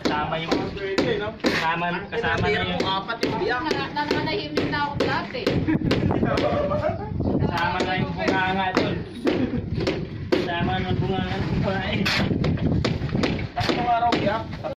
Kasama yung kasama, kasama na yung apat yung biyak. Nananahimik na ako dati. Eh. kasama na yung bunganga doon. Kasama na yung bunganga ng kumain.